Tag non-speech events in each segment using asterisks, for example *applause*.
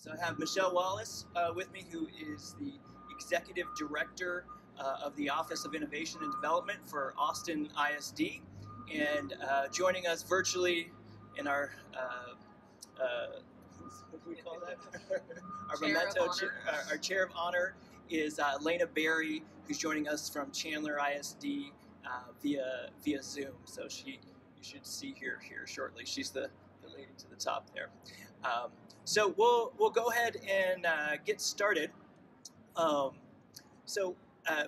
So I have Michelle Wallis uh, with me, who is the Executive Director uh, of the Office of Innovation and Development for Austin ISD. And uh, joining us virtually in our, uh, uh, what do we call that? *laughs* our Chair memento, chair, our, our Chair of Honor is uh, Lana Berry, who's joining us from Chandler ISD uh, via via Zoom. So she, you should see her here shortly. She's the, the lady to the top there. Um, so we'll we'll go ahead and uh, get started. Um, so uh,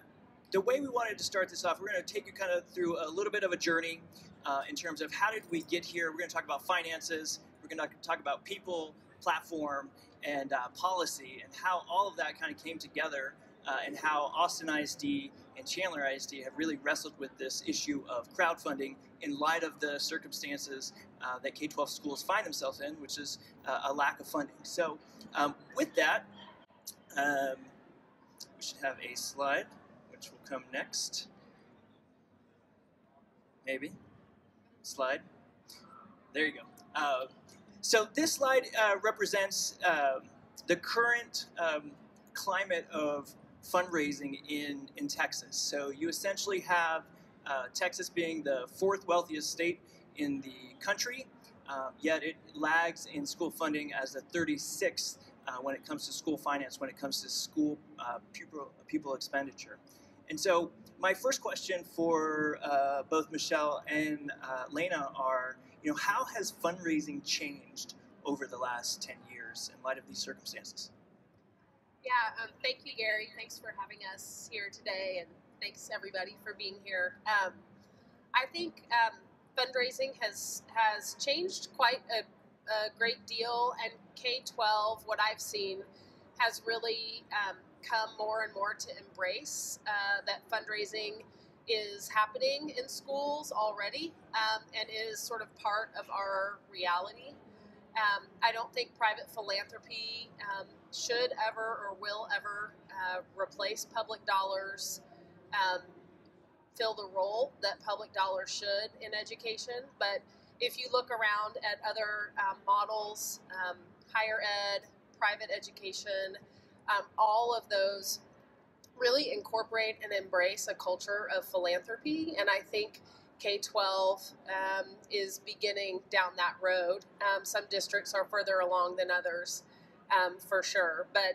the way we wanted to start this off, we're going to take you kind of through a little bit of a journey uh, in terms of how did we get here. We're going to talk about finances. We're going to talk about people, platform, and uh, policy, and how all of that kind of came together, uh, and how Austin ISD and Chandler ISD have really wrestled with this issue of crowdfunding in light of the circumstances uh, that K-12 schools find themselves in, which is uh, a lack of funding. So, um, with that, um, we should have a slide, which will come next. Maybe slide. There you go. Uh, so this slide uh, represents um the current um, climate of fundraising in in Texas. So you essentially have uh, Texas being the fourth wealthiest state in the country, uh, yet it lags in school funding as the 36th uh, when it comes to school finance, when it comes to school uh, pupil, pupil expenditure. And so, my first question for uh, both Michelle and Lana are, you know, how has fundraising changed over the last 10 years in light of these circumstances? Yeah, um, thank you, Gary. Thanks for having us here today, and thanks everybody for being here. Um, I think um, fundraising has has changed quite a, a great deal, and K twelve, what I've seen, has really um, come more and more to embrace uh, that fundraising is happening in schools already, um, and is sort of part of our reality. Um, I don't think private philanthropy um, should ever or will ever uh, replace public dollars, um, fill the role that public dollars should in education. But if you look around at other um, models, um, higher ed, private education, um, all of those really incorporate and embrace a culture of philanthropy. And I think K 12 um, is beginning down that road. Um, some districts are further along than others, for sure. But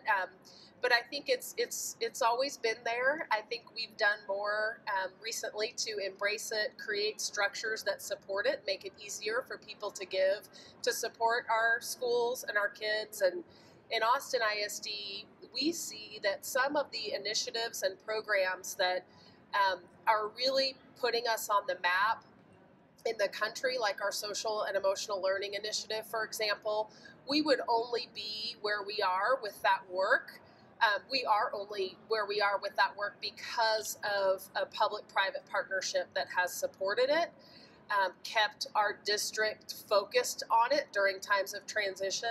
but I think it's it's it's always been there. I think we've done more um, recently to embrace it, create structures that support it, make it easier for people to give to support our schools and our kids. And in Austin ISD, we see that some of the initiatives and programs that um, are really putting us on the map in the country, like our social and emotional learning initiative, for example, we would only be where we are with that work. Um, we are only where we are with that work because of a public private partnership that has supported it, um, kept our district focused on it during times of transition,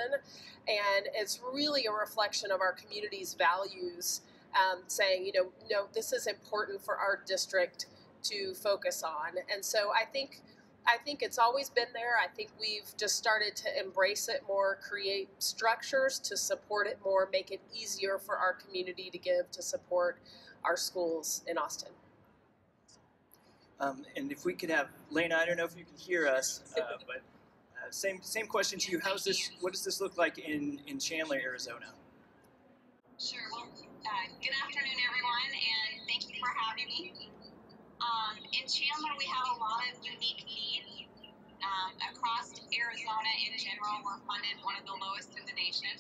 and it's really a reflection of our community's values. Um, saying, you know, no, this is important for our district to focus on. And so I think I think it's always been there. I think we've just started to embrace it more, create structures to support it more, make it easier for our community to give to support our schools in Austin. Um, and if we could have Lana, I don't know if you can hear us, uh, *laughs* but uh, same same question to you. How's this? What does this look like in in Chandler, Arizona? Sure. Well, Um, in Chandler, we have a lot of unique needs. Um, across Arizona in general, we're funded one of the lowest in the nation.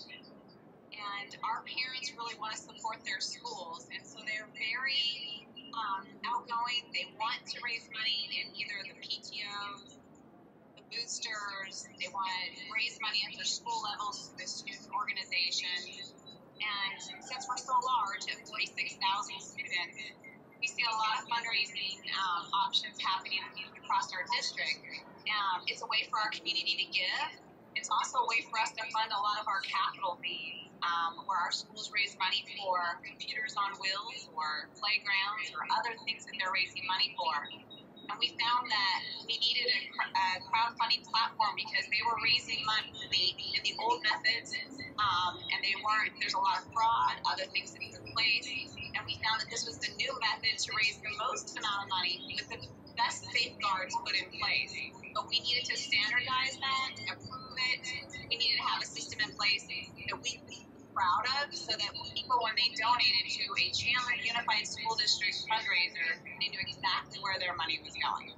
And our parents really want to support their schools, and so they're very um, outgoing. They want to raise money in either the PTOs, the boosters, they want to raise money at their school levels, the student organizations. And since we're so large at 46,000 students, we see a lot of fundraising um, options happening across our district. Um, it's a way for our community to give. It's also a way for us to fund a lot of our capital needs, um, where our schools raise money for computers on wheels or playgrounds or other things that they're raising money for. And we found that we needed a, a crowdfunding platform because they were raising money in the old methods um, and weren't. There's a lot of fraud, other things that took place, and we found that this was the new method to raise the most amount of money with the best safeguards put in place. But we needed to standardize that, approve it. We needed to have a system in place that we proud of, so that people, when they donated to a Chandler Unified School District fundraiser, they knew exactly where their money was going.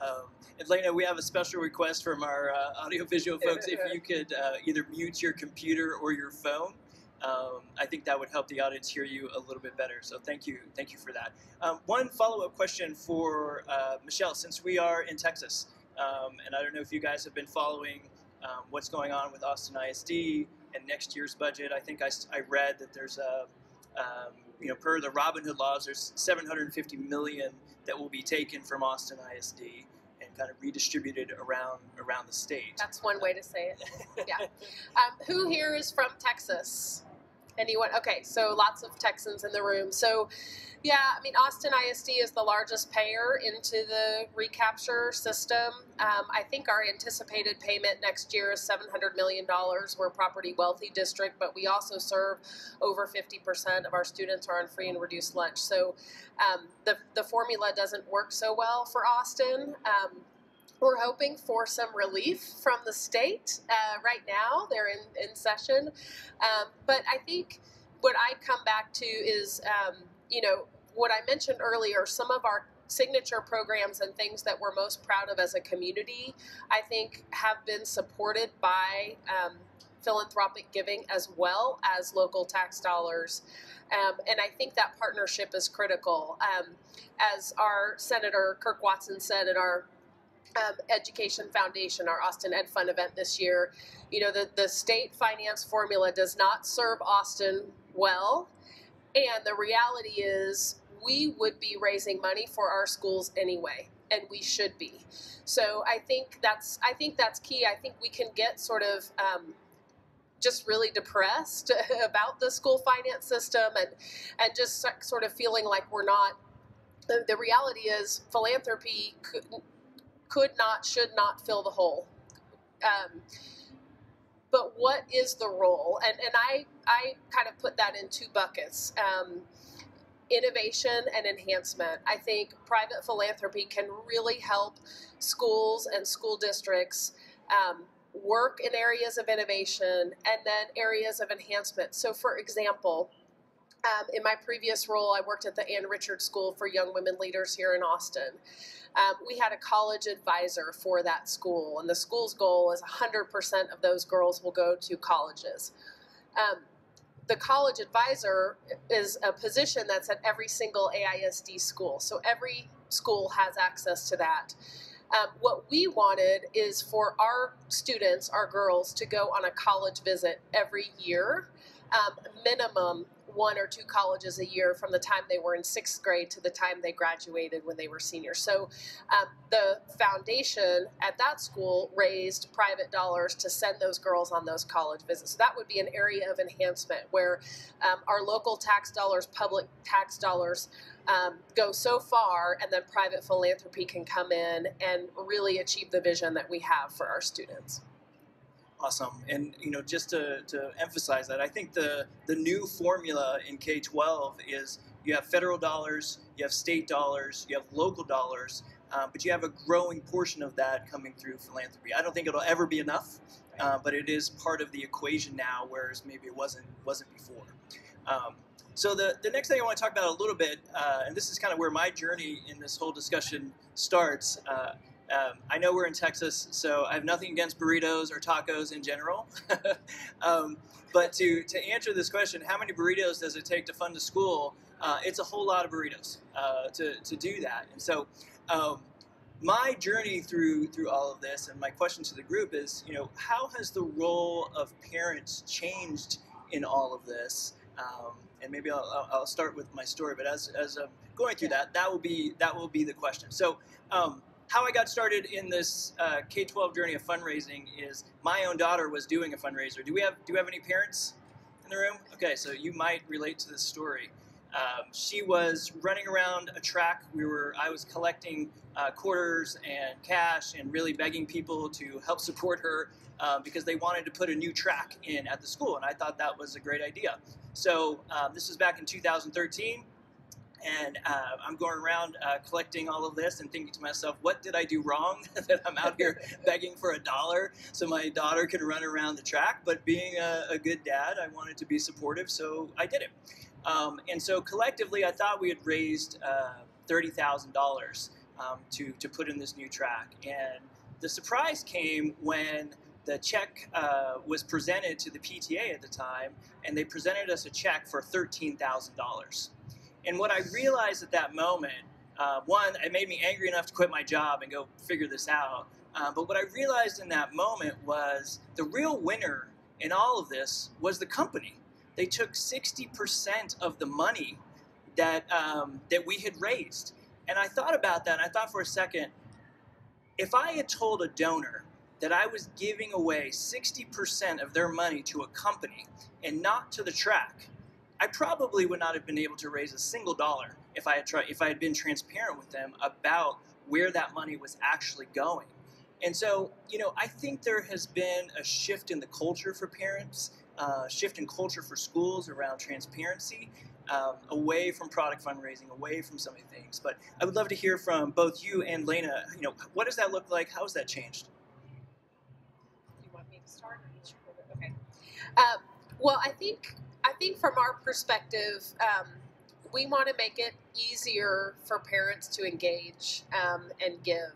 Um, Elena, we have a special request from our uh, audiovisual folks. If you could uh, either mute your computer or your phone, um, I think that would help the audience hear you a little bit better. So thank you, thank you for that. Um, one follow-up question for uh, Michelle, since we are in Texas, um, and I don't know if you guys have been following um, what's going on with Austin ISD and next year's budget. I think I, I read that there's a um, you know, per the Robin Hood laws, there's 750 million that will be taken from Austin ISD and kind of redistributed around around the state. That's one way to say it. *laughs* Yeah. Um, who here is from Texas? Anyone? Okay, so lots of Texans in the room. So, yeah, I mean, Austin ISD is the largest payer into the recapture system. Um, I think our anticipated payment next year is $700 million. We're a property wealthy district, but we also serve over 50% of our students are on free and reduced lunch. So um, the, the formula doesn't work so well for Austin. Um, we're hoping for some relief from the state uh, right now. They're in, in session. Um, but I think what I come back to is, um, you know, what I mentioned earlier, some of our signature programs and things that we're most proud of as a community, I think have been supported by um, philanthropic giving as well as local tax dollars. Um, and I think that partnership is critical. Um, as our Senator Kirk Watson said in our um, Education Foundation, our Austin Ed Fund event this year. You know, the, the state finance formula does not serve Austin well. And the reality is, we would be raising money for our schools anyway, and we should be. So I think that's I think that's key. I think we can get sort of um, just really depressed *laughs* about the school finance system and and just sort of feeling like we're not. The, reality is, philanthropy could, could not, should not fill the hole. Um, but what is the role? And and I I kind of put that in two buckets. Um, innovation and enhancement. I think private philanthropy can really help schools and school districts um, work in areas of innovation and then areas of enhancement. So, for example, um, in my previous role, I worked at the Ann Richards School for Young Women Leaders here in Austin. Um, we had a college advisor for that school, and the school's goal is 100% of those girls will go to colleges. Um, the college advisor is a position that's at every single AISD school, so every school has access to that. Um, what we wanted is for our students, our girls, to go on a college visit every year, um, minimum one or two colleges a year from the time they were in sixth grade to the time they graduated when they were seniors. So um, the foundation at that school raised private dollars to send those girls on those college visits. So that would be an area of enhancement where um, our local tax dollars, public tax dollars, um, go so far, and then private philanthropy can come in and really achieve the vision that we have for our students. Awesome. And you know, just to, to emphasize that, I think the the new formula in K twelve is you have federal dollars, you have state dollars, you have local dollars, uh, but you have a growing portion of that coming through philanthropy. I don't think it'll ever be enough, uh, but it is part of the equation now, whereas maybe it wasn't wasn't before. Um, so the, the next thing I want to talk about a little bit, uh, and this is kind of where my journey in this whole discussion starts. Um, I know we're in Texas, so I have nothing against burritos or tacos in general. *laughs* um, but to, to answer this question, how many burritos does it take to fund a school? Uh, it's a whole lot of burritos uh, to, to do that. And so um, my journey through through all of this and my question to the group is, you know, how has the role of parents changed in all of this? Um, and maybe I'll, I'll, start with my story, but as, as I'm going through that, that will be that will be the question. So um, how I got started in this uh, K-12 journey of fundraising is my own daughter was doing a fundraiser. Do we have Do we have any parents in the room? Okay, so you might relate to this story. um, she was running around a track. We were I was collecting uh, quarters and cash and really begging people to help support her uh, because they wanted to put a new track in at the school, and I thought that was a great idea. So um, this was back in 2013 and uh, I'm going around uh, collecting all of this and thinking to myself, what did I do wrong *laughs* that I'm out here *laughs* begging for a dollar so my daughter can run around the track? But being a, a good dad, I wanted to be supportive, so I did it. Um, and so collectively, I thought we had raised uh, $30,000 um, to, to put in this new track. And the surprise came when the check uh, was presented to the PTA at the time, and they presented us a check for $13,000. And what I realized at that moment, uh, one, it made me angry enough to quit my job and go figure this out. Uh, but what I realized in that moment was the real winner in all of this was the company. They took 60% of the money that, um, that we had raised. And I thought about that and I thought for a second, if I had told a donor that I was giving away 60% of their money to a company and not to the track, I probably would not have been able to raise a single dollar if I had tried, if I had been transparent with them about where that money was actually going. And so, you know, I think there has been a shift in the culture for parents, uh, shift in culture for schools around transparency, um, away from product fundraising, away from so many things. But I would love to hear from both you and Lana. You know, what does that look like? How has that changed? You want me to start? Okay. Um, well, I think I think from our perspective, um, we want to make it easier for parents to engage um, and give.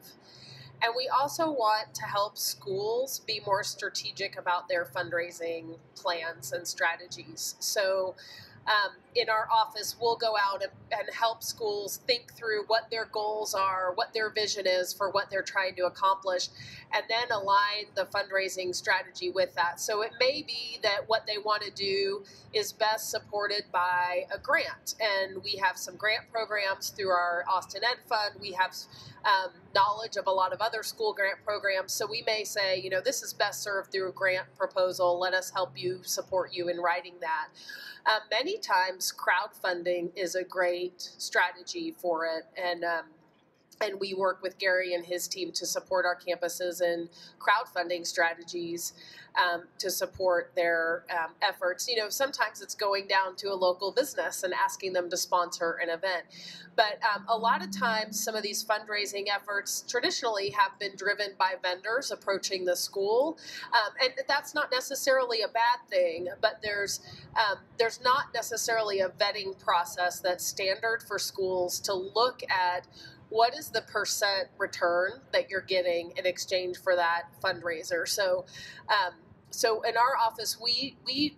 And we also want to help schools be more strategic about their fundraising plans and strategies. So um, in our office, we'll go out and, and, help schools think through what their goals are, what their vision is for what they're trying to accomplish, and then align the fundraising strategy with that. So it may be that what they want to do is best supported by a grant, and we have some grant programs through our Austin Ed Fund. We have um, knowledge of a lot of other school grant programs, so we may say, you know, this is best served through a grant proposal. Let us help you support you in writing that. Um, many times, crowdfunding is a great strategy for it, and um, and we work with Gary and his team to support our campuses in crowdfunding strategies um, to support their um, efforts. You know, sometimes it's going down to a local business and asking them to sponsor an event. But um, a lot of times, some of these fundraising efforts traditionally have been driven by vendors approaching the school, um, and that's not necessarily a bad thing. But there's um, there's not necessarily a vetting process that's standard for schools to look at what is the percent return that you're getting in exchange for that fundraiser. So um, so in our office, we we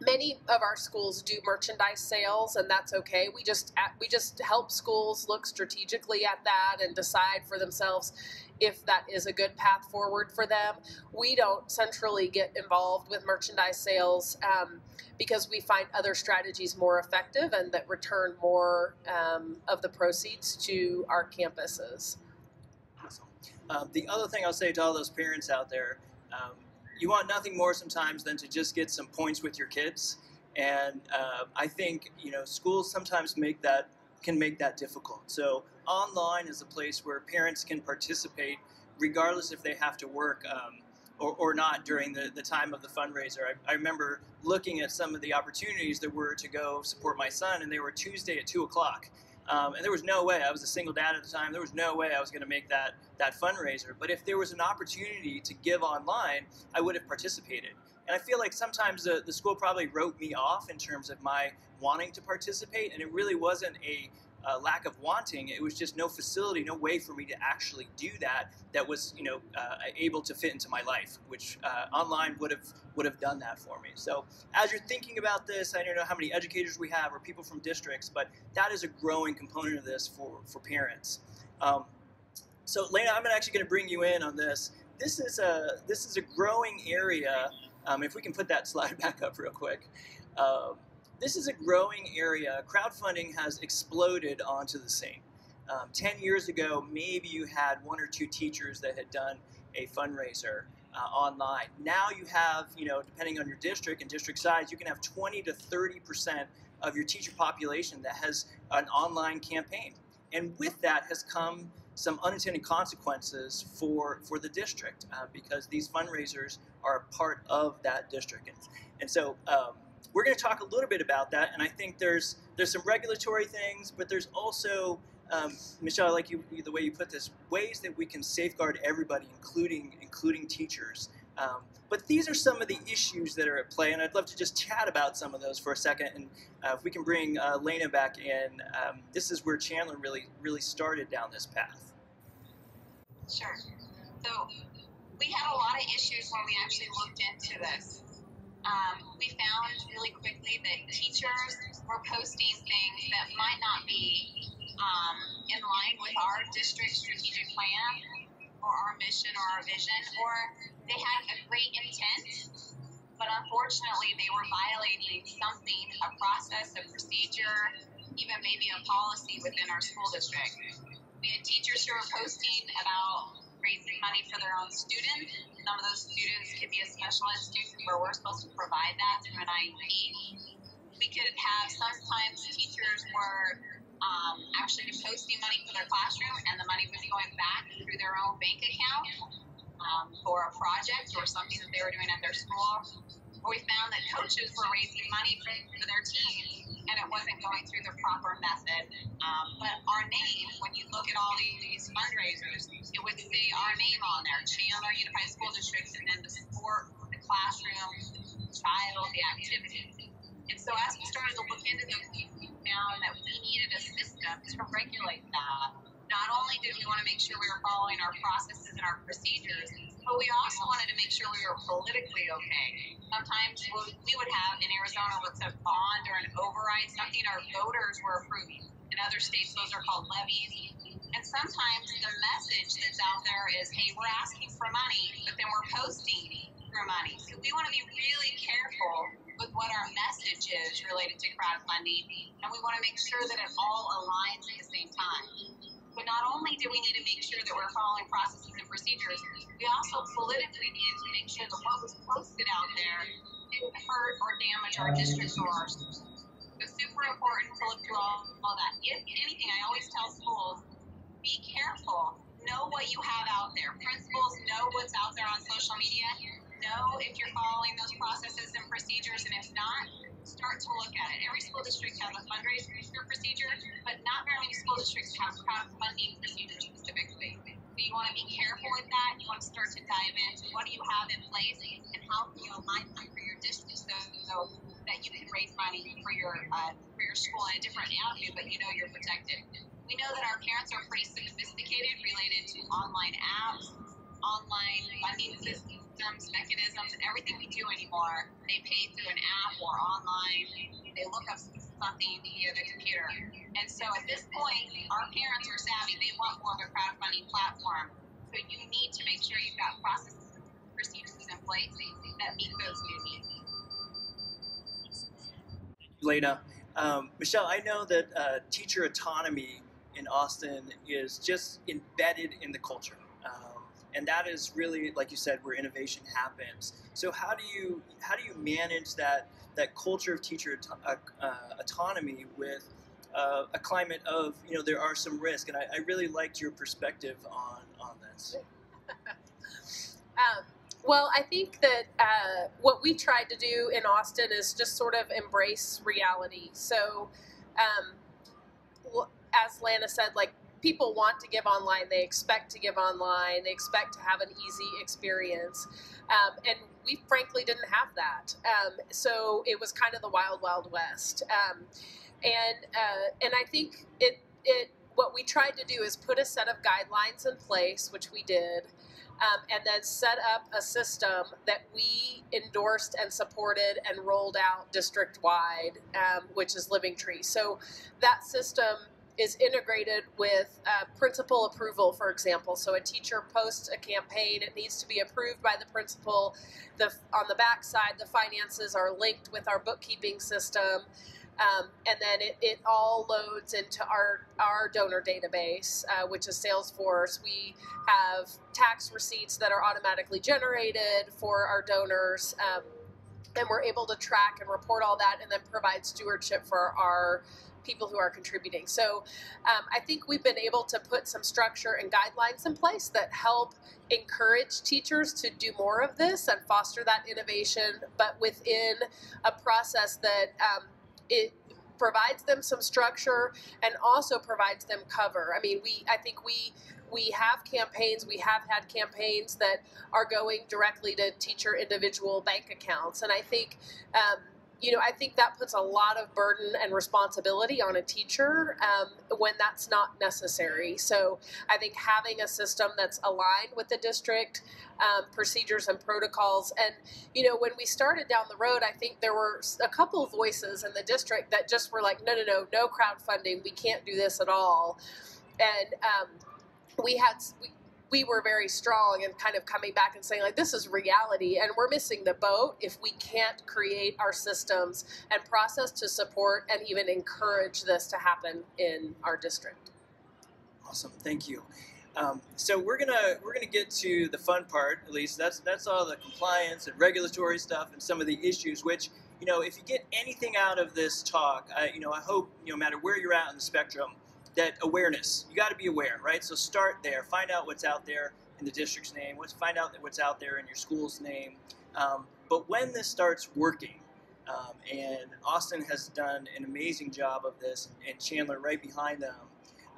many of our schools do merchandise sales and that's okay we just we just help schools look strategically at that and decide for themselves if that is a good path forward for them we don't centrally get involved with merchandise sales um, because we find other strategies more effective and that return more um, of the proceeds to our campuses. Um, the other thing i'll say to all those parents out there um, you want nothing more sometimes than to just get some points with your kids. And uh, I think you know schools sometimes make that can make that difficult. So online is a place where parents can participate, regardless if they have to work um, or, or, not during the, the time of the fundraiser. I, I, remember looking at some of the opportunities that were to go support my son, and they were Tuesday at two o'clock. Um, and there was no way I was a single dad at the time. There was no way I was going to make that that fundraiser. But if there was an opportunity to give online, I would have participated. And I feel like sometimes the, the school probably wrote me off in terms of my wanting to participate, and it really wasn't a uh, lack of wanting. It was just no facility, no way for me to actually do that. That was, you know, uh, able to fit into my life, which uh, online would have would have done that for me. So as you're thinking about this, I don't know how many educators we have or people from districts, but that is a growing component of this for for parents. Um, so Lana, I'm actually going to bring you in on this. This is a this is a growing area. Um, if we can put that *laughs* slide back up real quick. Um, this is a growing area. Crowdfunding has exploded onto the scene. Um, 10 years ago, maybe you had one or two teachers that had done a fundraiser uh, online. Now you have, you know, depending on your district and district size, you can have 20 to 30 percent of your teacher population that has an online campaign. And with that has come some unintended consequences for, for the district uh, because these fundraisers are part of that district. And, and so um, we're going to talk a little bit about that. And I think there's, there's some regulatory things, but there's also um, Michelle, I like you the way you put this. Ways that we can safeguard everybody, including including teachers. Um, but these are some of the issues that are at play, and I'd love to just chat about some of those for a second. And uh, if we can bring uh, Lana back in, um, this is where Chandler really really started down this path. Sure. So we had a lot of issues when we actually looked into this. Um, we found really quickly that teachers were posting things that might not be um, in line with our district strategic plan or our mission or our vision, or they had a great intent, but unfortunately they were violating something, a process, a procedure, even maybe a policy within our school district. We had teachers who were posting about raising money for their own students. Some of those students could be a special ed student where we're supposed to provide that through an IEP. We could have sometimes teachers were um, actually posting money for their classroom, and the money was going back through their own bank account um, for a project or something that they were doing at their school. We found that coaches were raising money for, their teams, and it wasn't going through the proper method. Um, but our name, when you look at all these fundraisers, it would say our name on there, Chandler Unified School District, and then the sport, the classroom, the child, the activity. And so as we started to look into those we found that we needed a system to regulate that. Not only did we want to make sure we were following our processes and our procedures, but we also wanted to make sure we were politically okay. Sometimes we would have in Arizona what's a bond or an override, something our voters were approving. In other states, those are called levies. And sometimes the message that's out there is, hey, we're asking for money, but then we're posting for money. So we want to be really careful with what our message is related to crowdfunding, and we want to make sure that it all aligns at the same time. But not only do we need to make sure that we're following processes and procedures, we also politically needed to make sure that what was posted out there didn't hurt or damage our district or our schools. It's super important to look through all, all that. If anything, I always tell schools, be careful. Know what you have out there. Principals know what's out there on social media know if you're following those processes and procedures, and if not, start to look at it. Every school district has a fundraiser procedure, but not very many school districts have crowdfunding procedures specifically. So you want to be careful with that. You want to start to dive into what do you have in place and how can you align them for your district so, so that you can raise money for your uh, for your school in a different avenue, but you know you're protected. We know that our parents are pretty sophisticated related to online apps, online funding systems systems, mechanisms, everything we do anymore, they pay through an app or online. They look up something via the computer. And so at this point, our parents are savvy. They want more of a crowdfunding platform. So you need to make sure you've got processes and procedures in place that meet those new needs. Lana. Um, Michelle, I know that uh, teacher autonomy in Austin is just embedded in the culture and that is really like you said where innovation happens. So how do you how do you manage that that culture of teacher uh, uh, autonomy with uh, a climate of you know there are some risk? And I, I really liked your perspective on on this. *laughs* Um, well i think that uh, what we tried to do in austin is just sort of embrace reality. So um, as lana said like people want to give online, they expect to give online, they expect to have an easy experience. Um, and we frankly didn't have that. Um, so it was kind of the wild, wild west. Um, and uh, and I think it it what we tried to do is put a set of guidelines in place, which we did. Um, and then set up a system that we endorsed and supported and rolled out district wide, um, which is Livingtree. So that system is integrated with uh, principal approval, for example. So a teacher posts a campaign, it needs to be approved by the principal. The, on the back side, the finances are linked with our bookkeeping system. Um, and then it, it all loads into our, our donor database, uh, which is Salesforce. We have tax receipts that are automatically generated for our donors. Um, and we're able to track and report all that and then provide stewardship for our people who are contributing. So um, I think we've been able to put some structure and guidelines in place that help encourage teachers to do more of this and foster that innovation, but within a process that um, it provides them some structure and also provides them cover. I mean, we I think we we have campaigns, we have had campaigns that are going directly to teacher individual bank accounts, and I think. Um, you know, I think that puts a lot of burden and responsibility on a teacher um, when that's not necessary. So I think having a system that's aligned with the district um, procedures and protocols, and you know, when we started down the road, I think there were a couple of voices in the district that just were like, no, no, no, no crowdfunding, we can't do this at all, and um, we had. We, we were very strong and kind of coming back and saying like this is reality and we're missing the boat if we can't create our systems and process to support and even encourage this to happen in our district. Awesome. Thank you. Um, so we're gonna we're gonna get to the fun part at least. That's that's all the compliance and regulatory stuff and some of the issues which you know if you get anything out of this talk I, you know I hope you know no matter where you're at in the spectrum that awareness. You got to be aware, right? So start there. Find out what's out there in the district's name. Let's find out what's out there in your school's name. Um, but when this starts working, um, and Austin has done an amazing job of this, and Chandler right behind them.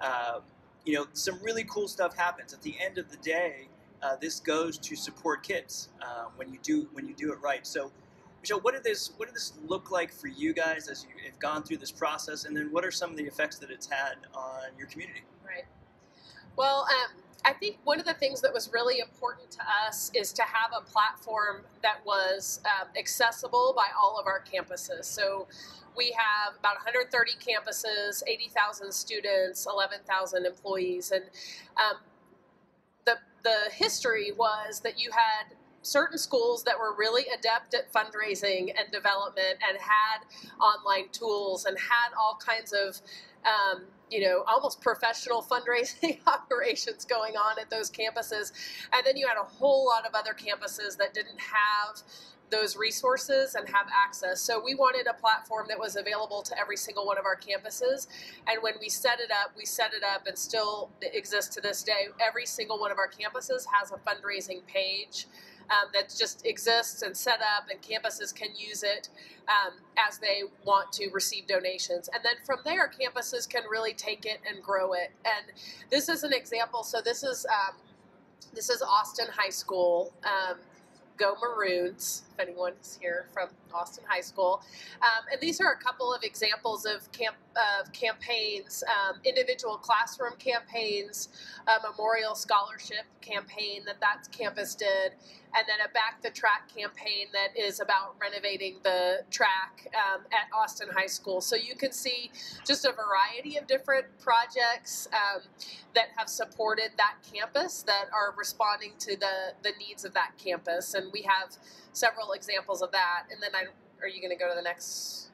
Uh, you know, some really cool stuff happens. At the end of the day, uh, this goes to support kids uh, when you do when you do it right. So Michelle, what did this what did this look like for you guys as you have gone through this process, and then what are some of the effects that it's had on your community? Right. Well, um, I think one of the things that was really important to us is to have a platform that was um, accessible by all of our campuses. So we have about 130 campuses, 80,000 students, 11,000 employees, and um, the the history was that you had certain schools that were really adept at fundraising and development and had online tools and had all kinds of um, you know almost professional *laughs* fundraising *laughs* operations going on at those campuses and then you had a whole lot of other campuses that didn't have those resources and have access. So we wanted a platform that was available to every single one of our campuses. And when we set it up, we set it up and still exists to this day. Every single one of our campuses has a fundraising page um, that just exists and set up, and campuses can use it um, as they want to receive donations. And then from there, campuses can really take it and grow it. And this is an example. So this is um, this is Austin High School. Um, Go Maroons, if anyone's here from Austin High School. Um, and these are a couple of examples of, camp, of campaigns, um, individual classroom campaigns, a memorial scholarship campaign that that campus did, and then a Back the Track campaign that is about renovating the track um, at Austin High School. So you can see just a variety of different projects um, that have supported that campus that are responding to the, the needs of that campus. And we have several examples of that. And then I, are you going to go to the next?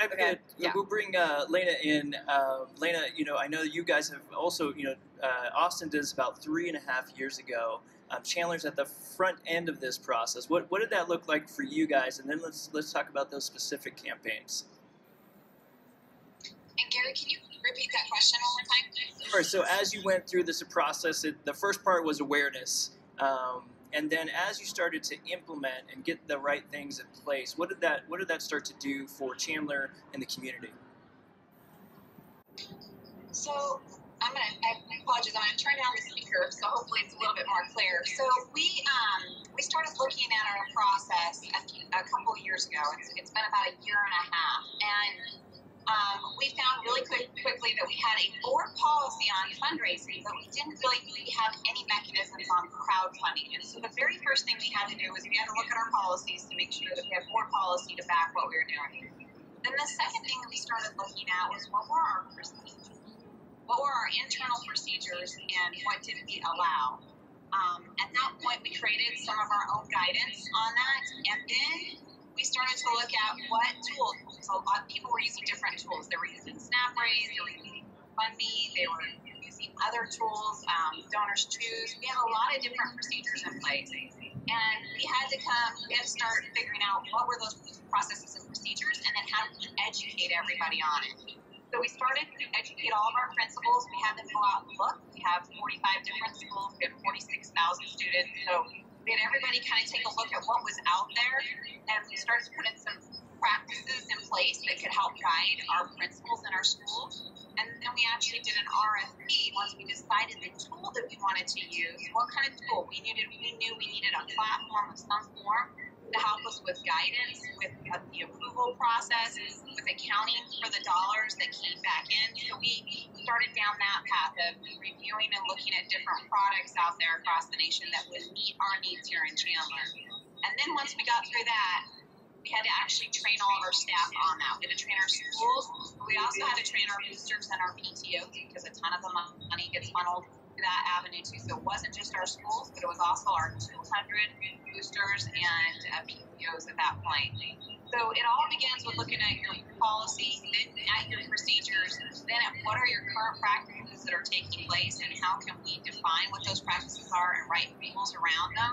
I'm okay. Gonna, yeah. We'll bring uh, Lana in. Uh, Lana, you know, I know you guys have also, you know, uh, Austin did this about three and a half years ago. Um, Chandler's at the front end of this process. What what did that look like for you guys? And then let's let's talk about those specific campaigns. And Gary, can you repeat that question one more time? Sure. So as you went through this process, it, the first part was awareness. Um, and then as you started to implement and get the right things in place, what did that what did that start to do for Chandler and the community? So I'm gonna. I apologize. I'm gonna turn down the speaker, so hopefully it's a little bit more clear. So we um, we started looking at our process a, a couple years ago. It's, it's been about a year and a half, and um, we found really quick, quickly that we had a board policy on fundraising, but we didn't really have any mechanisms on crowdfunding. And so the very first thing we had to do was we had to look at our policies to make sure that we had board policy to back what we were doing. Then the second thing that we started looking at was what were our procedures what were our internal procedures and what did we allow? Um, at that point, we created some of our own guidance on that, and then we started to look at what tools. So a lot of people were using different tools. They were using SnapRaise, they were using FundMe, they were using other tools, um, DonorsChoose. We had a lot of different procedures in place. and we had to come, we had to start figuring out what were those processes and procedures, and then how we educate everybody on it. So we started to educate all of our principals. We had them go out and look. We have 45 different schools. We have 46,000 students. So we had everybody kind of take a look at what was out there, and we started to put in some practices in place that could help guide our principals in our schools. And then we actually did an RFP once we decided the tool that we wanted to use. What kind of tool we needed? We knew we needed a platform of some form to help us with guidance, with uh, the approval process, with accounting for the dollars that came back in. So we started down that path of reviewing and looking at different products out there across the nation that would meet our needs here in Chandler. And then once we got through that, we had to actually train all of our staff on that. We had to train our schools, but we also had to train our boosters and our PTOs because a ton of the money gets funneled that avenue too. So it wasn't just our schools, but it was also our 200 boosters and uh, PTOs at that point. So it all begins with looking at your policy, then at your procedures, then at what are your current practices that are taking place, and how can we define what those practices are and write rules around them,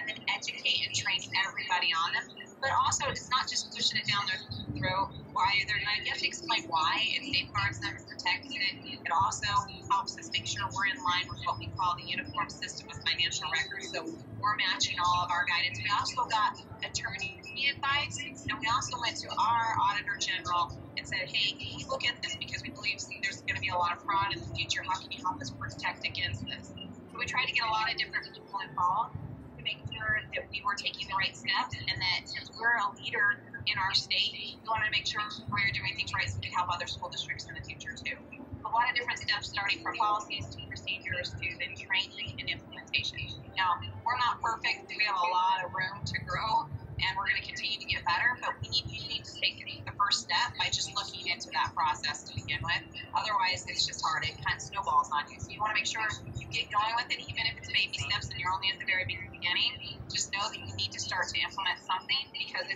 and then educate and train everybody on them but also it's not just pushing it down their throat. Why they're not, you have to explain why it safeguards them, protects it. It also helps us make sure we're in line with what we call the uniform system of financial records. So we're matching all of our guidance. We also got attorney advice, and we also went to our auditor general and said, hey, can you look at this because we believe there's going to be a lot of fraud in the future. How can you help us protect against this? So we tried to get a lot of different people involved to make sure that we were taking the right steps and that since we're a leader in our state, we wanted to make sure we were doing things right so we could help other school districts in the future too. A lot of different steps starting from policies to procedures to then training and implementation. Now, we're not perfect. We have a lot of room to grow and we're going to continue to get better, but we need, you need to take the first step by just looking into that process to begin with. Otherwise, it's just hard. It kind of snowballs on you. So you want to make sure you get going with it, even if it's baby steps and you're only at the very beginning. Just know that you need to start to implement something because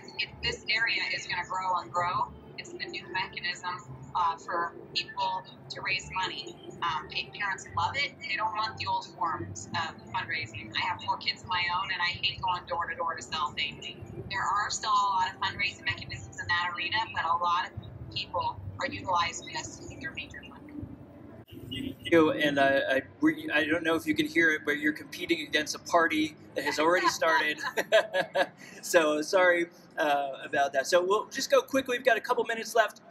this area is going to grow and grow. It's the new mechanism uh, for people to raise money. Um, parents love it. They don't want the old forms of fundraising. I have four kids of my own, and I hate going door to door to sell things. There are still a lot of fundraising mechanisms in that arena, but a lot of people are utilizing this to their major you and I, I, I don't know if you can hear it, but you're competing against a party that has already started. *laughs* so sorry uh, about that. So we'll just go quickly. We've got a couple minutes left.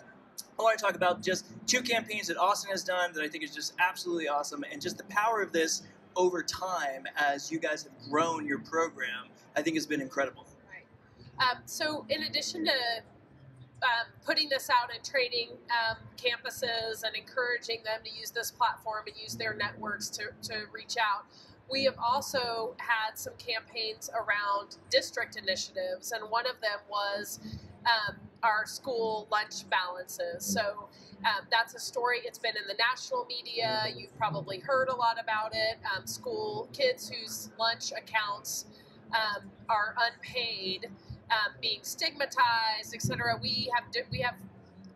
I want to talk about just two campaigns that Austin has done that I think is just absolutely awesome, and just the power of this over time as you guys have grown your program. I think has been incredible. Um, so, in addition to um, putting this out and training um, campuses and encouraging them to use this platform and use their networks to, to reach out. We have also had some campaigns around district initiatives, and one of them was um, our school lunch balances. So um, that's a story. It's been in the national media. You've probably heard a lot about it. Um, school kids whose lunch accounts um, are unpaid, um, being stigmatized, etc. We have we have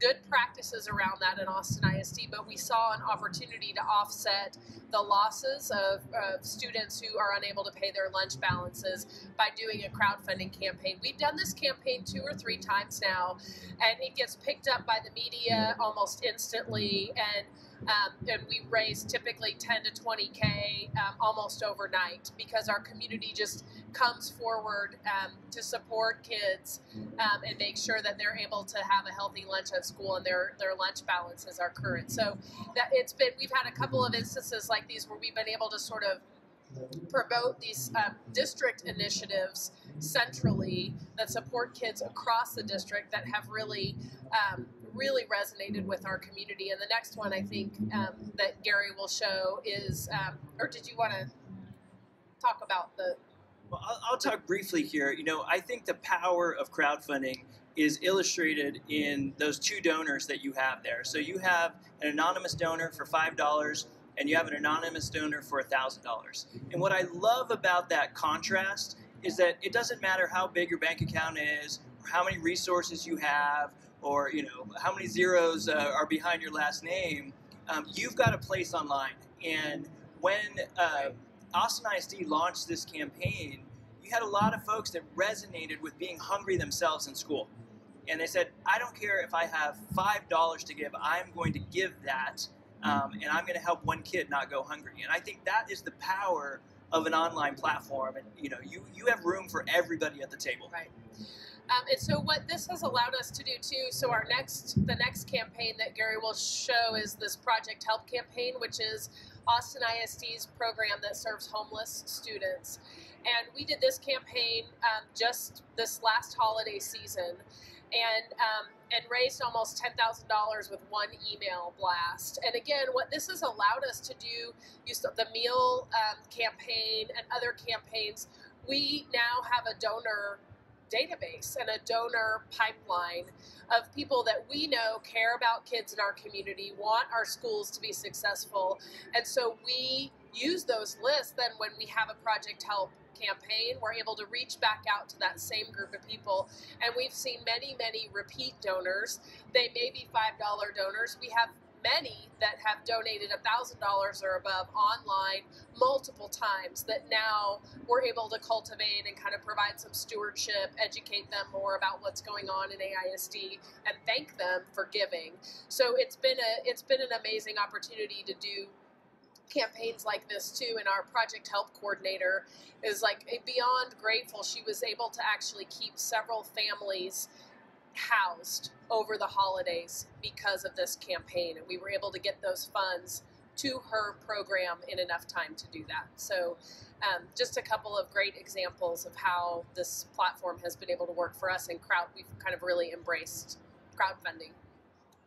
good practices around that in Austin ISD, but we saw an opportunity to offset the losses of, of, students who are unable to pay their lunch balances by doing a crowdfunding campaign. We've done this campaign two or three times now, and it gets picked up by the media almost instantly and um, and we raise typically 10 to 20K um, almost overnight because our community just comes forward um, to support kids um, and make sure that they're able to have a healthy lunch at school and their, their lunch balances are current. So that it's been, we've had a couple of instances like these where we've been able to sort of promote these um, district initiatives centrally that support kids across the district that have really um, really resonated with our community. And the next one I think um, that Gary will show is, um, or did you want to talk about the? Well, I'll, I'll talk briefly here. You know, I think the power of crowdfunding is illustrated in those two donors that you have there. So you have an anonymous donor for five dollars and you have an anonymous donor for $1,000. And what I love about that contrast is that it doesn't matter how big your bank account is, or how many resources you have, or you know how many zeros uh, are behind your last name, um, you've got a place online. And when uh, Austin ISD launched this campaign, you had a lot of folks that resonated with being hungry themselves in school. And they said, I don't care if I have $5 to give, I'm going to give that, um, and I'm going to help one kid not go hungry. And I think that is the power of an online platform. And you know, you, you have room for everybody at the table. Right. Um, and so what this has allowed us to do too, so our next, the next campaign that Gary will show is this Project Help campaign, which is Austin ISD's program that serves homeless students. And we did this campaign um, just this last holiday season and um, and raised almost ten thousand dollars with one email blast. And again, what this has allowed us to do, use the meal um, campaign and other campaigns, we now have a donor database and a donor pipeline of people that we know care about kids in our community, want our schools to be successful, and so we use those lists then when we have a project help campaign, we're able to reach back out to that same group of people. And we've seen many, many repeat donors. They may be $5 donors. We have many that have donated $1,000 or above online multiple times that now we're able to cultivate and kind of provide some stewardship, educate them more about what's going on in AISD and thank them for giving. So it's been a it's been an amazing opportunity to do campaigns like this too and our project help coordinator is like beyond grateful she was able to actually keep several families housed over the holidays because of this campaign and we were able to get those funds to her program in enough time to do that. So um, just a couple of great examples of how this platform has been able to work for us and crowd we've kind of really embraced crowdfunding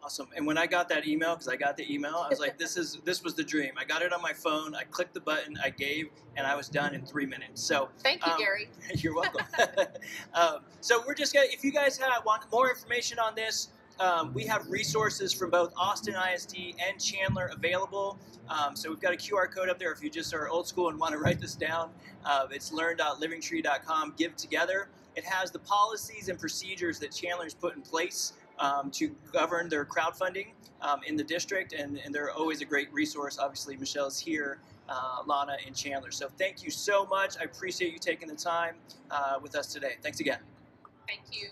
Awesome. And when I got that email, because I got the email, I was like, "This is this was the dream." I got it on my phone. I clicked the button, I gave, and I was done in three minutes. So thank you, um, Gary. *laughs* you're welcome. *laughs* um, so we're just gonna. If you guys have want more information on this, um, we have resources from both Austin ISD and Chandler available. Um, so we've got a QR code up there if you just are old school and want to write this down. Uh, it's learn.livingtree.com. Give together. It has the policies and procedures that Chandler's put in place um, to govern their crowdfunding um, in the district, and, and, they're always a great resource. Obviously, Michelle's here, uh, Lana, and Chandler. So thank you so much. I appreciate you taking the time uh, with us today. Thanks again. Thank you.